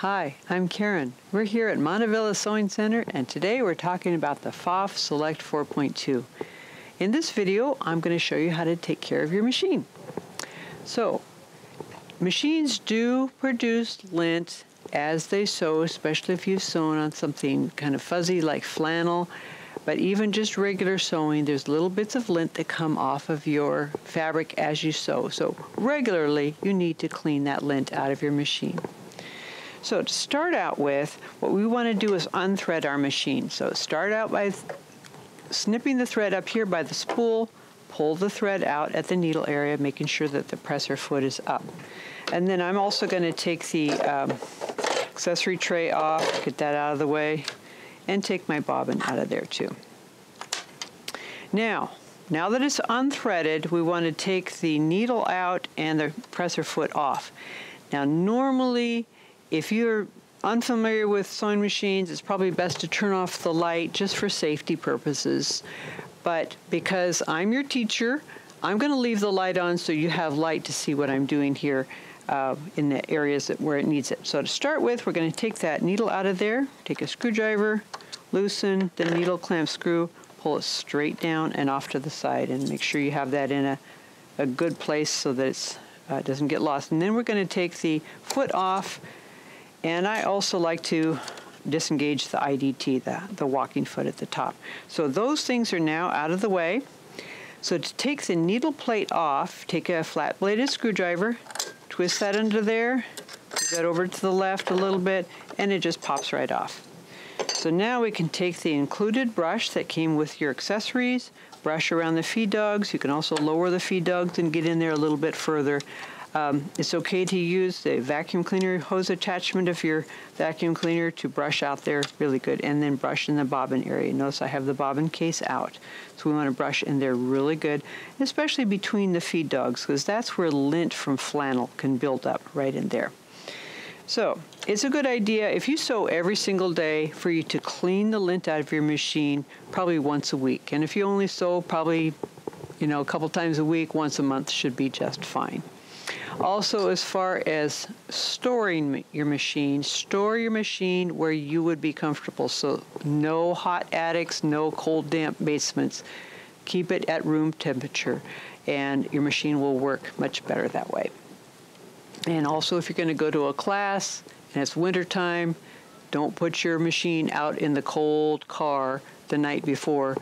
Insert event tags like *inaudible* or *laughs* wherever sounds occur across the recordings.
Hi, I'm Karen. We're here at Montavilla Sewing Center and today we're talking about the Pfaff Select 4.2. In this video, I'm going to show you how to take care of your machine. So, machines do produce lint as they sew, especially if you've sewn on something kind of fuzzy like flannel. But even just regular sewing, there's little bits of lint that come off of your fabric as you sew. So regularly, you need to clean that lint out of your machine. So to start out with, what we want to do is unthread our machine. So start out by snipping the thread up here by the spool, pull the thread out at the needle area, making sure that the presser foot is up. And then I'm also going to take the um, accessory tray off, get that out of the way, and take my bobbin out of there too. Now, now that it's unthreaded, we want to take the needle out and the presser foot off. Now, normally, if you're unfamiliar with sewing machines, it's probably best to turn off the light just for safety purposes. But because I'm your teacher, I'm going to leave the light on so you have light to see what I'm doing here uh, in the areas that, where it needs it. So to start with, we're going to take that needle out of there, take a screwdriver, loosen the needle clamp screw, pull it straight down and off to the side and make sure you have that in a, a good place so that it uh, doesn't get lost. And then we're going to take the foot off and I also like to disengage the IDT, the, the walking foot at the top. So those things are now out of the way. So to take the needle plate off, take a flat bladed screwdriver, twist that under there, move that over to the left a little bit, and it just pops right off. So now we can take the included brush that came with your accessories, brush around the feed dogs. You can also lower the feed dogs and get in there a little bit further. Um, it's okay to use the vacuum cleaner hose attachment of your vacuum cleaner to brush out there really good and then brush in the bobbin area. Notice I have the bobbin case out. So we want to brush in there really good, especially between the feed dogs because that's where lint from flannel can build up right in there. So it's a good idea if you sew every single day for you to clean the lint out of your machine probably once a week. And if you only sew probably, you know, a couple times a week, once a month should be just fine. Also, as far as storing your machine, store your machine where you would be comfortable. So, no hot attics, no cold, damp basements. Keep it at room temperature, and your machine will work much better that way. And also, if you're going to go to a class and it's wintertime, don't put your machine out in the cold car the night before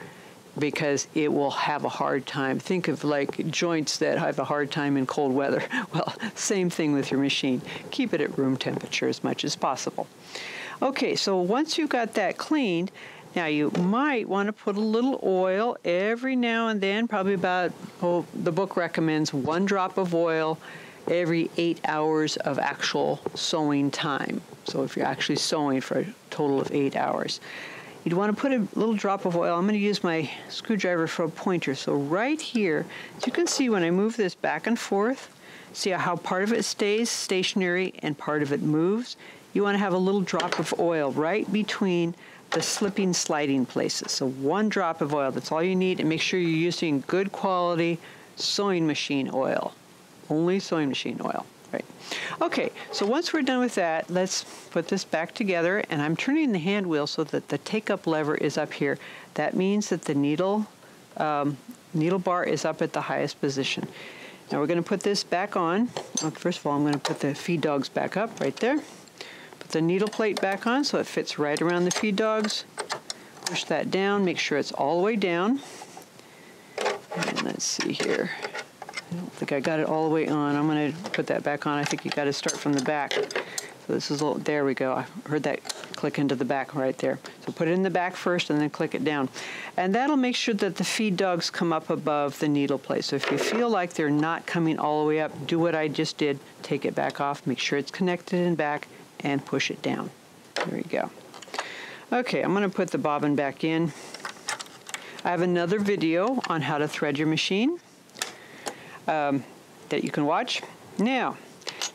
because it will have a hard time. Think of like joints that have a hard time in cold weather. *laughs* Well, same thing with your machine. Keep it at room temperature as much as possible. Okay, so once you've got that cleaned, now you might want to put a little oil every now and then, probably about, oh, the book recommends one drop of oil every eight hours of actual sewing time. So if you're actually sewing for a total of eight hours. You'd want to put a little drop of oil. I'm going to use my screwdriver for a pointer. So right here, as you can see when I move this back and forth, see how part of it stays stationary and part of it moves? You want to have a little drop of oil right between the slipping sliding places. So one drop of oil, that's all you need, and make sure you're using good quality sewing machine oil. Only sewing machine oil. Right. Okay, so once we're done with that, let's put this back together and I'm turning the hand wheel so that the take up lever is up here. That means that the needle, um, needle bar is up at the highest position. Now we're going to put this back on. First of all, I'm going to put the feed dogs back up right there. Put the needle plate back on so it fits right around the feed dogs. Push that down, make sure it's all the way down. And let's see here. I think I got it all the way on. I'm going to put that back on. I think you got to start from the back. So this is a little, there we go. I heard that click into the back right there. So put it in the back first and then click it down. And that'll make sure that the feed dogs come up above the needle plate. So if you feel like they're not coming all the way up, do what I just did. Take it back off, make sure it's connected in back, and push it down. There we go. Okay, I'm going to put the bobbin back in. I have another video on how to thread your machine um, that you can watch. Now,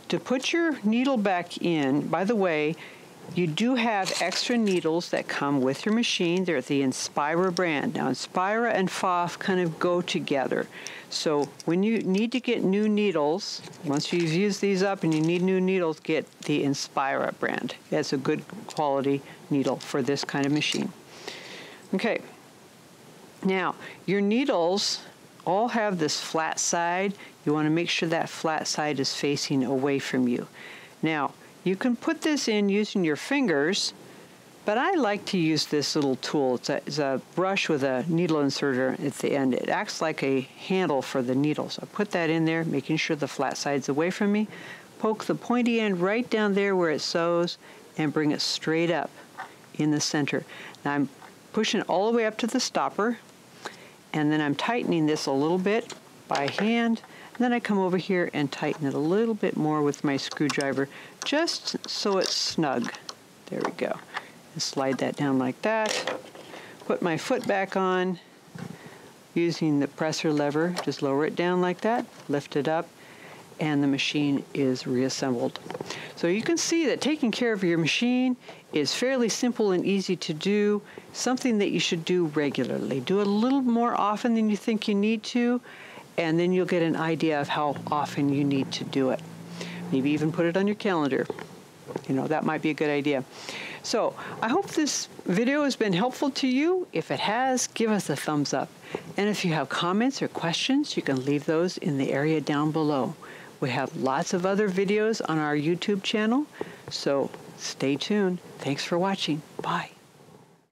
to put your needle back in, by the way, you do have extra needles that come with your machine. They're the Inspira brand. Now, Inspira and Pfaff kind of go together. So when you need to get new needles, once you've used these up and you need new needles, get the Inspira brand. That's a good quality needle for this kind of machine. Okay. Now, your needles all have this flat side. You want to make sure that flat side is facing away from you. Now, you can put this in using your fingers, but I like to use this little tool. It's a, it's a, brush with a needle inserter at the end. It acts like a handle for the needle. So I put that in there, making sure the flat side's away from me. Poke the pointy end right down there where it sews and bring it straight up in the center. Now I'm pushing all the way up to the stopper and then I'm tightening this a little bit by hand then I come over here and tighten it a little bit more with my screwdriver, just so it's snug. There we go. And slide that down like that. Put my foot back on using the presser lever. Just lower it down like that, lift it up, and the machine is reassembled. So you can see that taking care of your machine is fairly simple and easy to do, something that you should do regularly. Do a little more often than you think you need to, and then you'll get an idea of how often you need to do it. Maybe even put it on your calendar. You know, that might be a good idea. So I hope this video has been helpful to you. If it has, give us a thumbs up. And if you have comments or questions, you can leave those in the area down below. We have lots of other videos on our YouTube channel, so stay tuned. Thanks for watching. Bye.